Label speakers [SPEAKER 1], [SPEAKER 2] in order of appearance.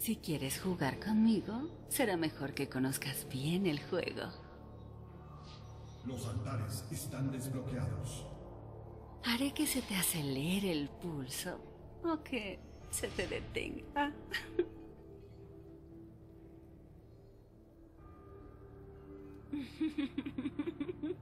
[SPEAKER 1] Si quieres jugar conmigo, será mejor que conozcas bien el juego.
[SPEAKER 2] Los altares están desbloqueados.
[SPEAKER 1] Haré que se te acelere el pulso o que se te detenga.